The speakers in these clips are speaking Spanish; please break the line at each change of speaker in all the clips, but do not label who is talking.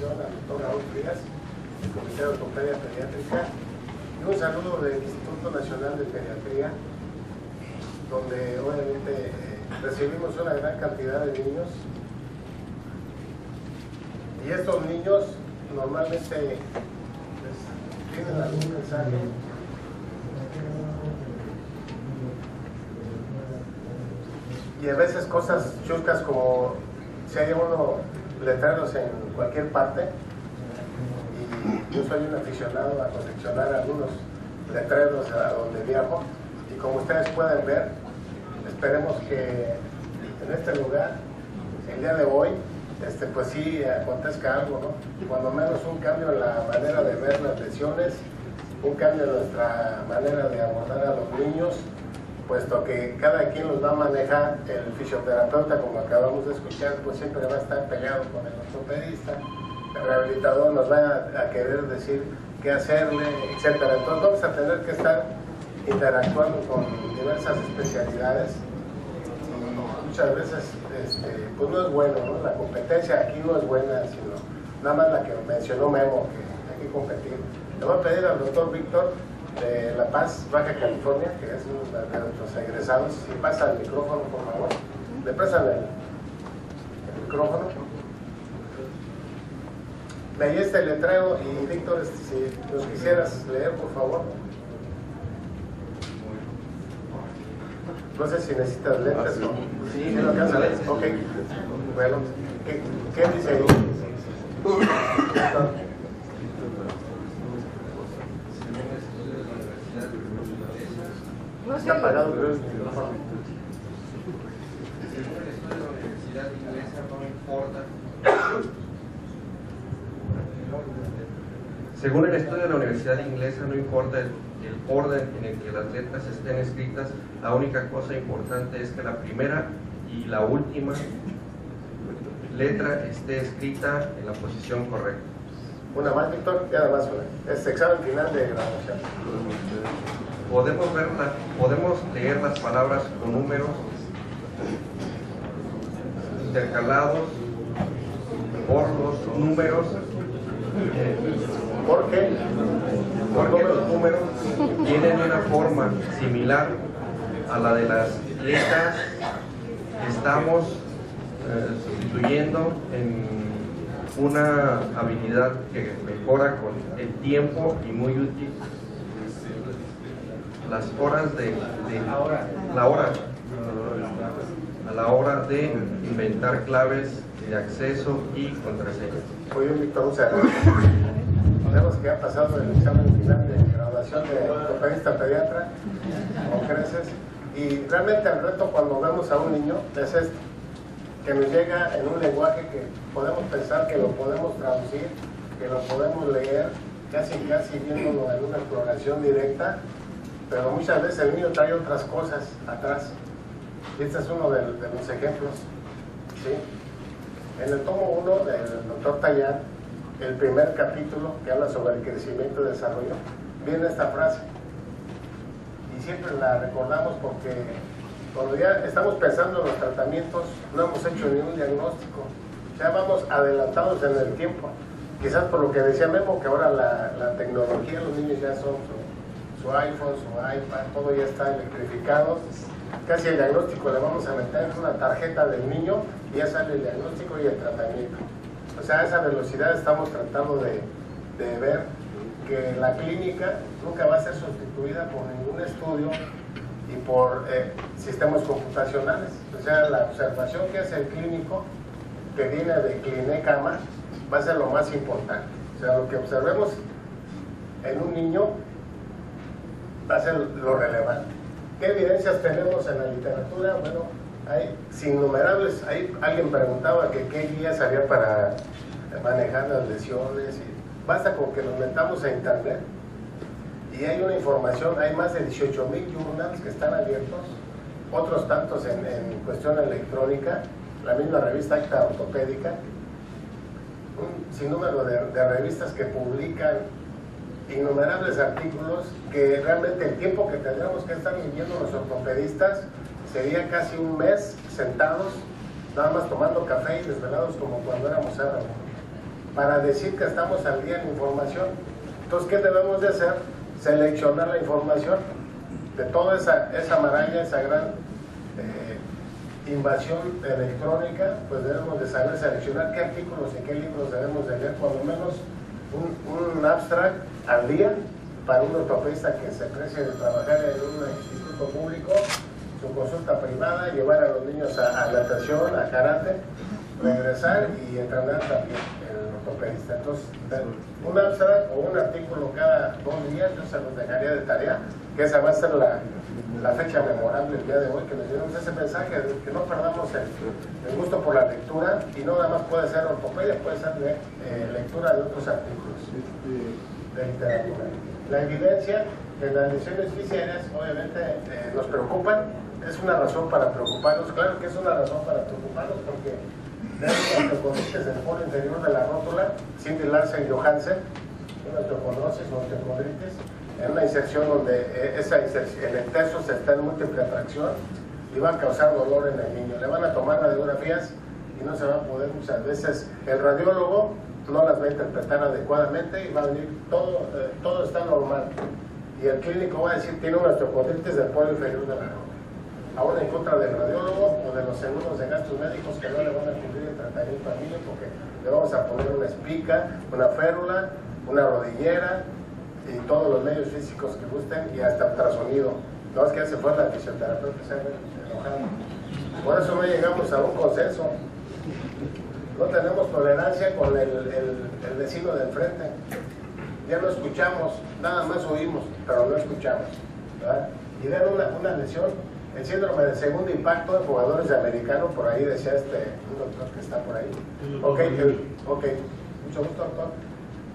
presentación al doctor Raúl Frías, del Comité de Ortopedia Pediátrica, y un saludo del Instituto Nacional de Pediatría, donde obviamente eh, recibimos una gran cantidad de niños. Y estos niños normalmente pues, tienen algún mensaje y a veces cosas chuscas como si hay uno letreros en cualquier parte y yo soy un aficionado a coleccionar algunos letreros a donde viajo y como ustedes pueden ver esperemos que en este lugar el día de hoy este, pues sí acontezca algo, ¿no? Cuando menos un cambio en la manera de ver las lesiones, un cambio en nuestra manera de abordar a los niños, puesto que cada quien los va a manejar, el fisioterapeuta, como acabamos de escuchar, pues siempre va a estar peleado con el ortopedista, el rehabilitador nos va a, querer decir qué hacerle, etcétera. Entonces vamos a tener que estar interactuando con diversas especialidades y muchas veces este, pues no es bueno, ¿no? la competencia aquí no es buena, sino nada más la que mencionó Memo, que hay que competir. Le voy a pedir al doctor Víctor de La Paz, Baja California, que es uno de nuestros egresados. Si pasa el micrófono, por favor. Le prestan el, el micrófono. Leí este letrero y Víctor, este, si nos quisieras leer, por favor. No sé si necesitas lentes o... Sí, no alcanza Ok. Bueno, ¿qué, qué dice ahí?
No sé.
Está apagado.
Según el estudio de la Universidad Inglesa, no importa el, el orden en el que las letras estén escritas, la única cosa importante es que la primera y la última letra esté escrita en la posición correcta.
Una más, Víctor, y además una. Es examen final de graduación.
Podemos, ver la- podemos leer las palabras con números intercalados por los números,
¿Por qué?
porque los números tienen una forma similar a la de las letras que estamos eh, sustituyendo en una habilidad que mejora con el tiempo y muy útil las horas de, de- la hora a la hora de inventar claves de acceso y contraseñas.
Muy bien, Víctor, muchas gracias. Vemos que ha pasado el examen final de graduación de ortopedista pediatra, con creces, y realmente el reto cuando vemos a un niño es esto, que nos llega en un lenguaje que podemos pensar que lo podemos traducir, que lo podemos leer, casi casi viéndolo en una exploración directa, pero muchas veces el niño trae otras cosas atrás. Y este es uno de, de los ejemplos. ¿sí? En el tomo 1 del doctor Tallán, el primer capítulo que habla sobre el crecimiento y desarrollo, viene esta frase. Y siempre la recordamos porque cuando ya estamos pensando en los tratamientos, no hemos hecho ningún diagnóstico. Ya vamos adelantados en el tiempo. Quizás por lo que decía Memo, que ahora la, la tecnología, los niños ya son su, iPhone, su iPad, todo ya está electrificado. Casi el diagnóstico le vamos a meter en una tarjeta del niño y ya sale el diagnóstico y el tratamiento. O sea, a esa velocidad estamos tratando de, de ver que la clínica nunca va a ser sustituida por ningún estudio y por eh, sistemas computacionales. O sea, la observación que hace el clínico, que viene de Clinecama, va a ser lo más importante. O sea, lo que observemos en un niño va a ser lo relevante. ¿Qué evidencias tenemos en la literatura? Bueno, hay innumerables. Ahí alguien preguntaba que qué guías había para manejar las lesiones. Y basta con que nos metamos a internet y hay una información, hay más de 18 mil journals que están abiertos, otros tantos en, en cuestión electrónica, la misma revista Acta Ortopédica, un sinnúmero de revistas que publican innumerables artículos que realmente el tiempo que tendríamos que estar leyendo los ortopedistas sería casi un mes sentados, nada más tomando café y desvelados como cuando éramos árabes. para decir que estamos al día en información. Entonces, ¿qué debemos de hacer? Seleccionar la información de toda esa, esa maraña, esa gran eh, invasión electrónica, pues debemos de saber seleccionar qué artículos y qué libros debemos de leer, cuando menos un, un abstract al día para un ortopedista que se precie de trabajar en un instituto público, su consulta privada, llevar a los niños a, a natación, a karate, regresar y entrenar también el ortopedista. Entonces, un abstract o un artículo cada dos días, yo se los dejaría de tarea, que esa va a ser la, la fecha memorable el día de hoy, que nos dieron ese mensaje, de que no perdamos el, el gusto por la lectura y no nada más puede ser ortopedia, puede ser de, eh, lectura de otros artículos de literatura. La evidencia de las lesiones fisianas obviamente eh, nos preocupan, es una razón para preocuparnos, claro que es una razón para preocuparnos porque tenemos osteocondritis del polo interior de la rótula, Cindy Larsen y Johansen, una osteocondrosis o osteocondritis, en una inserción donde eh, esa inserción, el exceso está en múltiple atracción y va a causar dolor en el niño. Le van a tomar radiografías y no se va a poder muchas veces. El radiólogo no las va a interpretar adecuadamente y va a venir todo, eh, todo está normal. Y el clínico va a decir tiene una osteocondritis del polo inferior de la rótula aún en contra del radiólogo o de los seguros de gastos médicos que no le van a cubrir el tratamiento al niño porque le vamos a poner una espica, una férula, una rodillera y todos los medios físicos que gusten y hasta ultrasonido. No es que se fue la fisioterapeuta se enojado. Por eso no llegamos a un consenso. No tenemos tolerancia con el, el, el vecino del frente. Ya no escuchamos, nada más oímos, pero no escuchamos. ¿verdad? Y dan una, una lesión el síndrome de segundo impacto de jugadores de americano, por ahí decía este un doctor que está por ahí. Ok, ok, mucho gusto doctor.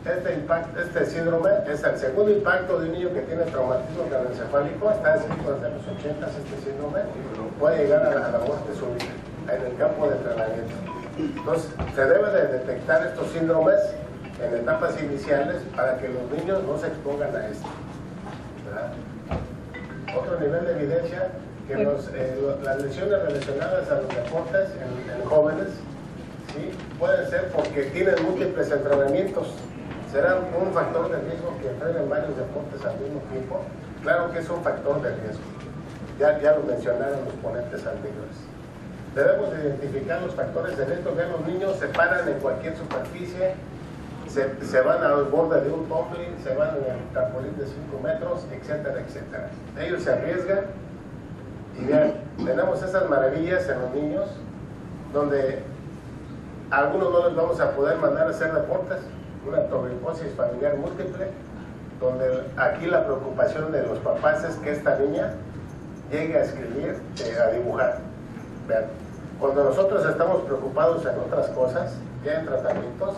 Este, impacto, este síndrome es el segundo impacto de un niño que tiene traumatismo craneoencefálico, está escrito desde los 80 este síndrome, puede llegar a la, a la muerte súbita en el campo de entrenamiento. Entonces, se debe de detectar estos síndromes en etapas iniciales para que los niños no se expongan a esto. ¿verdad? Otro nivel de evidencia que los, eh, las lesiones relacionadas a los deportes en, en jóvenes ¿sí? pueden ser porque tienen múltiples entrenamientos. ¿Será un factor de riesgo que entrenen varios deportes al mismo tiempo? Claro que es un factor de riesgo. Ya, ya lo mencionaron los ponentes anteriores. Debemos identificar los factores de riesgo. Vean, los niños se paran en cualquier superficie, se, se, van al borde de un tumbling, se van en el trampolín de 5 metros, etcétera, etcétera. Ellos se arriesgan y vean, tenemos esas maravillas en los niños donde a algunos no les vamos a poder mandar a hacer deportes, una torricosis familiar múltiple, donde aquí la preocupación de los papás es que esta niña llegue a escribir, eh, a dibujar. Vean, cuando nosotros estamos preocupados en otras cosas, ya en tratamientos,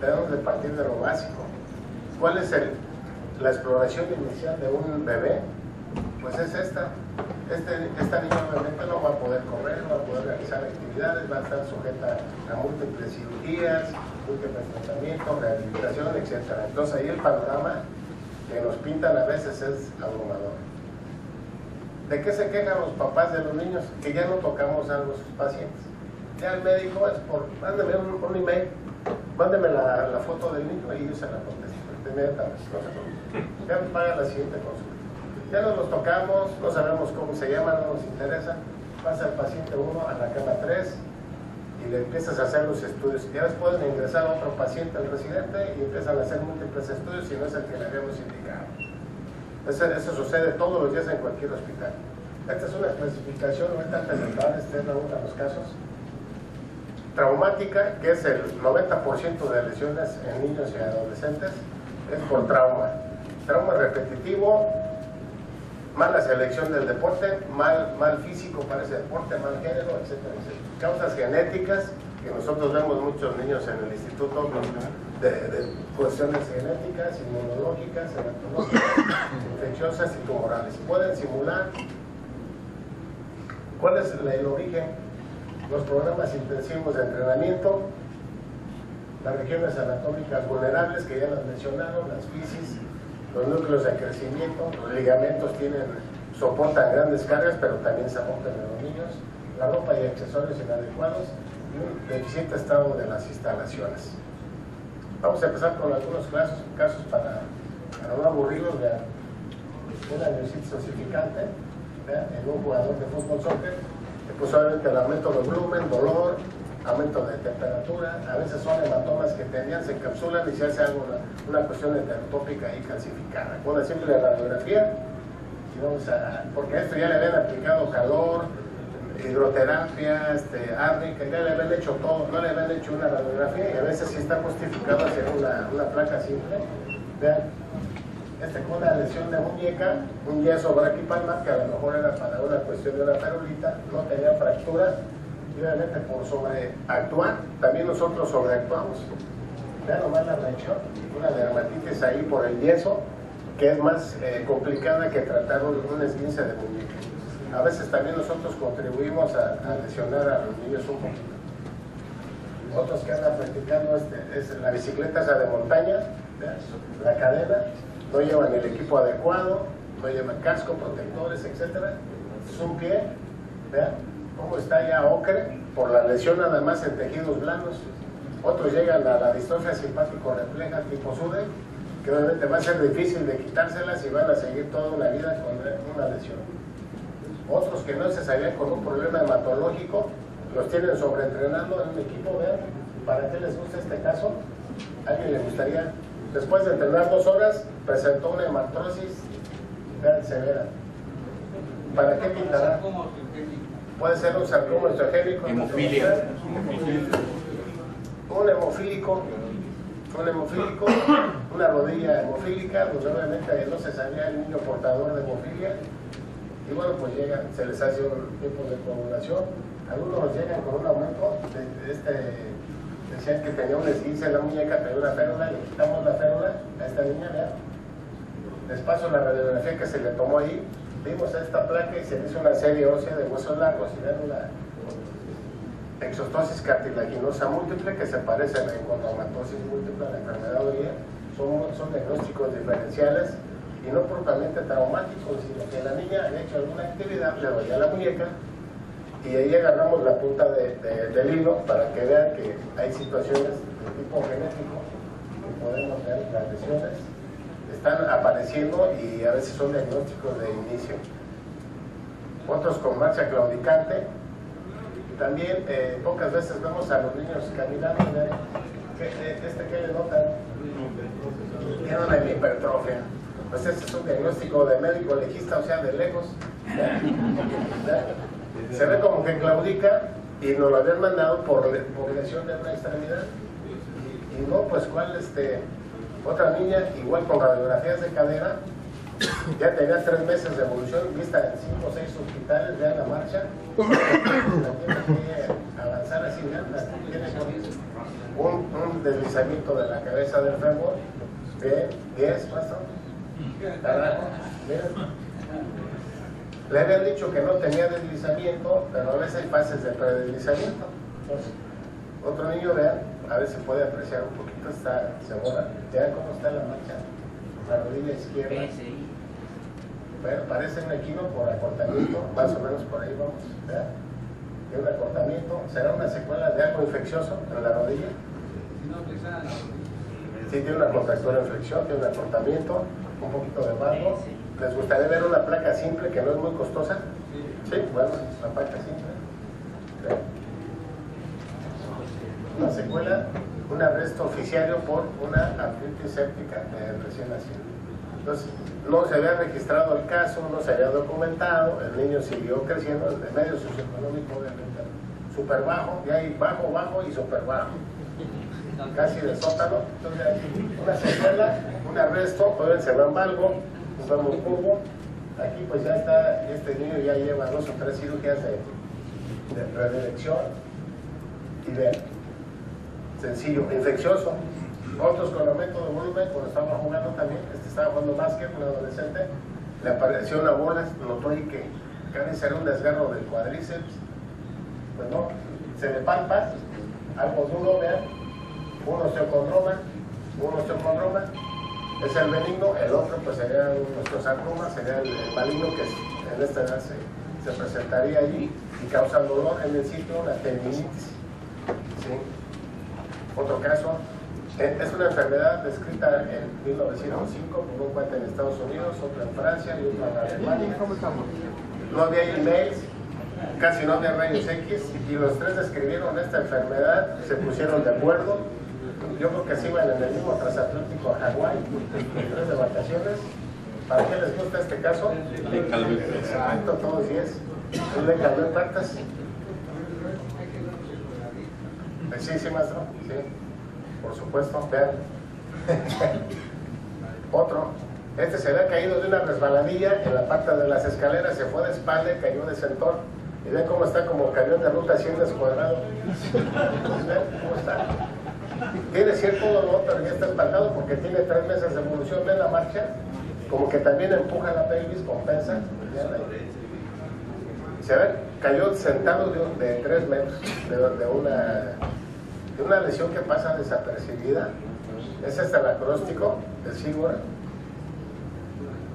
debemos de partir de lo básico. ¿Cuál es el, la exploración inicial de un bebé? Pues es esta. Este, esta niña obviamente no va a poder correr, no va a poder realizar actividades, va a estar sujeta a múltiples cirugías, múltiples tratamientos, rehabilitación, etc. Entonces ahí el panorama que nos pintan a veces es abrumador. ¿De qué se quejan los papás de los niños? Que ya no tocamos a los pacientes. Ya el médico es por, mándeme un, email, mándeme la, la, foto del niño y yo se la contesto. No. Ya paga la siguiente consulta. Ya no los tocamos, no sabemos cómo se llama, no nos interesa. Pasa el paciente 1 a la cama 3 y le empiezas a hacer los estudios. Ya después pueden ingresar a otro paciente al residente y empiezan a hacer múltiples estudios y no es el que le habíamos indicado. Eso, eso, sucede todos los días en cualquier hospital. Esta es una clasificación, ahorita de entrar, este es uno de los casos. Traumática, que es el 90% de lesiones en niños y adolescentes, es por trauma. Trauma repetitivo, mala selección del deporte, mal, mal físico para ese deporte, mal género, etcétera, etcétera. Causas genéticas, que nosotros vemos muchos niños en el instituto de, cuestiones genéticas, inmunológicas, infecciosas y tumorales. Pueden simular. ¿Cuál es el origen? Los programas intensivos de entrenamiento, las regiones anatómicas vulnerables que ya las mencionaron, las fisis, los núcleos de crecimiento, los ligamentos tienen, soportan grandes cargas, pero también se rompen en los niños, la ropa y accesorios inadecuados y un deficiente estado de las instalaciones. Vamos a empezar con algunos casos, casos para, para no aburrirlos. Vean. Una neurocitis osificante en un jugador de fútbol soccer, pues obviamente el aumento de volumen, dolor, aumento de temperatura, a veces son hematomas que tenían, se encapsulan y se hace algo, una, una cuestión heterotópica y calcificada. Con una simple radiografía, vamos porque a esto ya le habían aplicado calor, hidroterapia, este, árnica, ya le habían hecho todo, no le habían hecho una radiografía y a veces sí está justificado hacer una, una placa simple. Vean, este con una lesión de muñeca, un yeso braquipalmar que a lo mejor era para una cuestión de una perulita, no tenía fractura obviamente por sobreactuar, también nosotros sobreactuamos. Vean nomás la reacción, una dermatitis ahí por el yeso, que es más eh, complicada que tratar un, esguince de muñeca. A veces también nosotros contribuimos a, lesionar a los niños un poquito. Otros que andan practicando este, es la bicicleta esa de montaña, la cadena, no llevan el equipo adecuado, no llevan casco, protectores, etc. Es pie, vean cómo está ya ocre por la lesión nada más en tejidos blandos. Otros llegan a la distrofia simpático refleja tipo SUDE, que obviamente va a ser difícil de quitárselas y van a seguir toda una vida con una lesión. Otros que no se salían con un problema hematológico, los tienen sobreentrenando en un equipo, vean, ¿para qué les gusta este caso? ¿A alguien le gustaría? Después de entrenar dos horas, presentó una hematrosis severa. ¿Para qué pintará? Puede ser un sarcoma estrogénico.
Hemofilia.
Un hemofílico, un hemofílico, una rodilla hemofílica, pues obviamente no se sabía el niño portador de hemofilia. Y bueno, pues llegan, se les hace un tipo de coagulación. Algunos llegan con un aumento de, de este decían que tenía un esguince en la muñeca, tenía una férula, le quitamos la férula a esta niña, vean. Les paso la radiografía que se le tomó ahí, vimos esta placa y se hizo una serie ósea de huesos largos y vean una exostosis cartilaginosa múltiple que se parece a la encontromatosis múltiple, a la enfermedad Oyer. Son, son diagnósticos diferenciales y no propiamente traumáticos, sino que la niña había hecho alguna actividad, le dolía la muñeca, y ahí agarramos la punta de, de, del hilo para que vean que hay situaciones de tipo genético que podemos ver las lesiones están apareciendo y a veces son diagnósticos de inicio. Otros con marcha claudicante. También eh, pocas veces vemos a los niños caminando eh, este que le notan tiene una hipertrofia. Pues este es un diagnóstico de médico legista o sea de lejos. Se ve como que claudica y nos lo habían mandado por, por lesión de una extremidad. Y no, pues cuál, este, otra niña, igual con radiografías de cadera, ya tenía tres meses de evolución, vista en cinco o seis hospitales, vean la marcha, que avanzar así, un, un deslizamiento de la cabeza del fémur, bien, 10, pasó. Le habían dicho que no tenía deslizamiento, pero a veces hay fases de predeslizamiento. Entonces, otro niño, vean, a ver si puede apreciar un poquito, está, se borra. Vean cómo está la marcha, la rodilla izquierda. Bueno, parece un equino por acortamiento, más o menos por ahí vamos, vean. Tiene un acortamiento, será una secuela de algo infeccioso en la rodilla. Sí, tiene una contractura en flexión, tiene un acortamiento, un poquito de barro. ¿Les gustaría ver una placa simple que no es muy costosa? Sí, bueno, una placa simple. Una secuela, un arresto oficiario por una artritis séptica de recién nacido. Entonces, no se había registrado el caso, no se había documentado, el niño siguió creciendo, el medio socioeconómico obviamente súper bajo, y hay bajo, bajo y súper bajo. Casi de sótano. Entonces, una secuela, un arresto, todo el algo usamos cubo. Aquí pues ya está, este niño ya lleva dos o tres cirugías de, de redirección. Y vean, sencillo, infeccioso. Otros con aumento de volumen, cuando estaba jugando también, este estaba jugando básquet, un adolescente, le apareció una bola, notó ahí que casi será un desgarro del cuádriceps. Pues se le palpa, algo duro, vean, un osteocondroma, un osteocondroma, es el benigno, el otro pues sería nuestro sarcoma, sería el, maligno que en esta edad se, se, presentaría allí y causa dolor en el sitio, la tendinitis. ¿sí? Otro caso, Eh, Es una enfermedad descrita en 1905 por un cuate en Estados Unidos, otra en Francia y otra en Alemania. No había emails, casi no había rayos X y los tres describieron esta enfermedad, se pusieron de acuerdo. Yo creo que se iban en el mismo transatlántico a Hawái, tres de vacaciones. ¿Para qué les gusta este caso? Exacto, todos 10. ¿Tú le cambió cartas? Sí, sí, maestro, sí. Por supuesto, vean. Otro. Este se había caído de una resbaladilla en la parte de las escaleras, se fue de espalda y cayó de centón. Y ven cómo está como camión de ruta 100 descuadrado. ¿Ven cómo está? Tiene cierto dolor, pero ya está espantado porque tiene tres meses de evolución. Ven la marcha, como que también empuja la pelvis, compensa. Vean. Se ve, cayó sentado de, un- tres metros, de una, de una lesión que pasa desapercibida. Es el acróstico de Sigurd.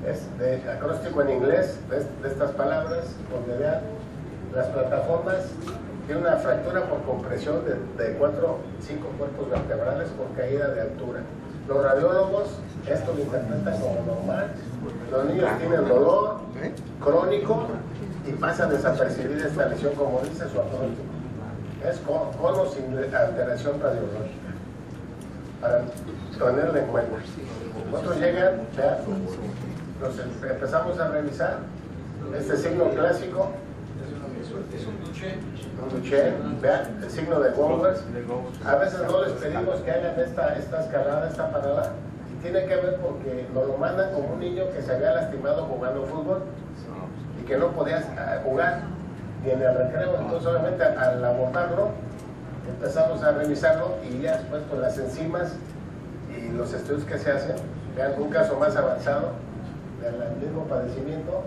Es de acróstico en inglés, de, estas palabras, donde vean las plataformas, tiene una fractura por compresión de, cuatro, cinco cuerpos vertebrales por caída de altura. Los radiólogos esto lo interpretan como normal. Los niños tienen dolor crónico y pasa desapercibida esta lesión, como dice su acróstico. Es con, con o sin alteración radiológica. Para tenerlo en cuenta. Otros llegan, vean, los em- empezamos a revisar. Este signo clásico, un Duchenne, vean, el signo de Gowers. A veces no les pedimos que hagan esta, esta escalada, esta parada, y tiene que ver porque nos lo mandan como un niño que se había lastimado jugando fútbol y que no podía ah, jugar ni en el recreo, entonces obviamente al abordarlo empezamos a revisarlo y ya después con las enzimas y los estudios que se hacen, vean un caso más avanzado del mismo padecimiento.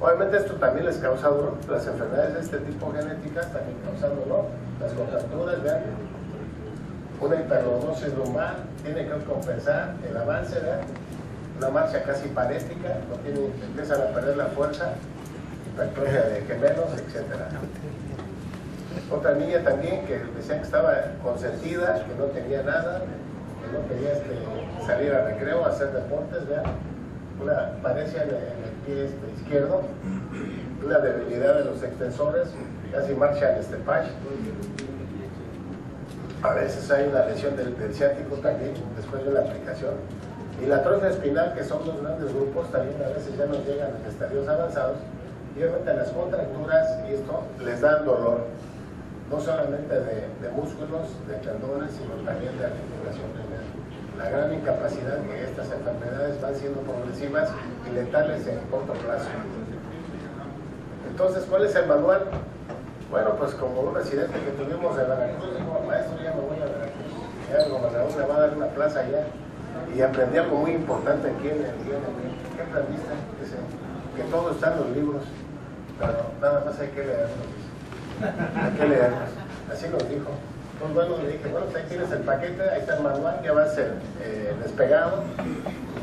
Obviamente esto también les causa dolor, las enfermedades de este tipo genéticas también causan dolor, las contracturas, vean, una hiperlordosis lumbar, tiene que compensar el avance, vean, una marcha casi parética, no tiene, empiezan a perder la fuerza, hipertrofia de gemelos, etcétera. Otra niña también que decían que estaba consentida, que no tenía nada, que no quería este, salir a recreo, hacer deportes, vean, una parecia en el, pie este, izquierdo, una debilidad de los extensores, casi marcha en este. A veces hay una lesión del, ciático también, después de una aplicación. Y la atrofia espinal, que son los grandes grupos, también a veces ya nos llegan en estadios avanzados. Obviamente las contracturas y esto les dan dolor, no solamente de, de músculos, de tendones, sino también de articulación lineal. La gran incapacidad que estas enfermedades van siendo progresivas y letales en corto plazo. Entonces, ¿cuál es el manual? Bueno, pues como un residente que tuvimos en Veracruz, dijo, maestro, ya me voy a Veracruz. Ya el gobernador me va a dar una plaza allá. Y aprendí algo muy importante aquí en el día ¿Qué aprendiste? Que todo está en los libros, pero nada más hay que leerlos. Hay que leerlos. Así nos dijo. Entonces, bueno, le dije, bueno, pues ahí tienes el paquete, ahí está el manual, ya va a ser eh, despegado.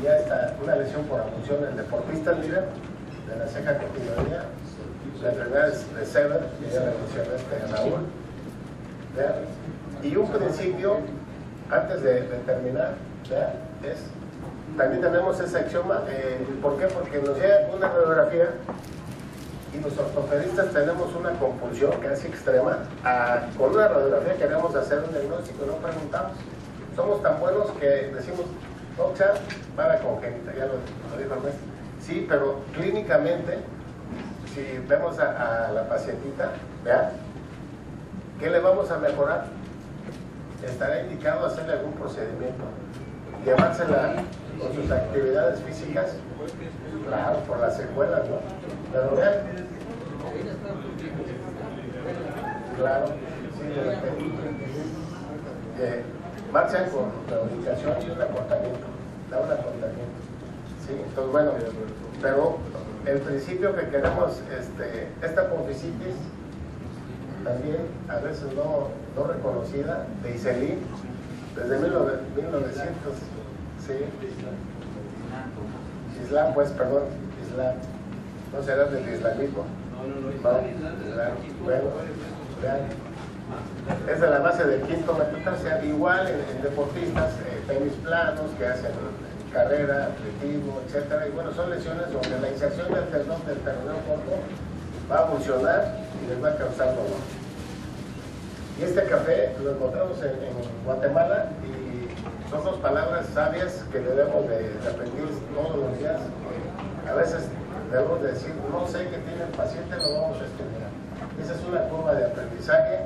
Y ya está una lesión por abducción en deportistas, mira, de la ceja continuidad la enfermedad de Sever, que ya la mencioné este Raúl. Y un principio, antes de, de terminar, ¿verdad? es, también tenemos ese axioma, eh, ¿por qué? Porque nos llega una radiografía y los ortopedistas tenemos una compulsión casi extrema, con una radiografía queremos hacer un diagnóstico y no preguntamos. Somos tan buenos que decimos, Oxa, para congénita, ya lo, lo dijo el maestro. Sí, pero clínicamente si vemos a, a la pacientita, vean, ¿qué le vamos a mejorar? Estará indicado hacerle algún procedimiento, llevársela con sus actividades físicas, claro, por las secuelas, ¿no? Pero vean, claro, sí, durante, eh, con la ubicación y un acortamiento, da un acortamiento. Sí, entonces bueno, pero el principio que queremos, este, esta apofisitis, también a veces no, no reconocida, de Iselin, desde 1900, 1900, sí, Islam, pues, perdón, Islam, no será del islamismo. No, Islam, bueno, vean, es de la base del quinto metatarsial, igual en, deportistas, eh, tenis planos que hacen carrera, atletismo, etcétera, y bueno, son lesiones donde la inserción del tendón del peroneo corto va a funcionar y les va a causar dolor. Y este café lo encontramos en, Guatemala y son dos palabras sabias que debemos de, repetir todos los días. A veces debemos decir, no sé qué tiene el paciente, lo vamos a estudiar. Esa es una curva de aprendizaje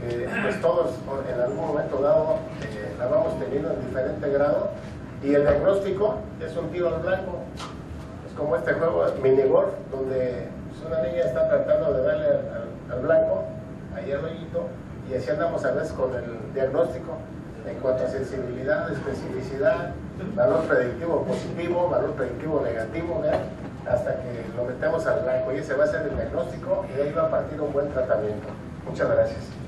que pues todos en algún momento dado eh, la vamos teniendo en diferente grado y el diagnóstico es un tiro al blanco. Es como este juego mini golf donde pues, una niña está tratando de darle al, blanco, ahí al hoyito, y así andamos a veces con el diagnóstico en cuanto a sensibilidad, especificidad, valor predictivo positivo, valor predictivo negativo, hasta que lo metemos al blanco y ese va a ser el diagnóstico y ahí va a partir un buen tratamiento. Muchas gracias.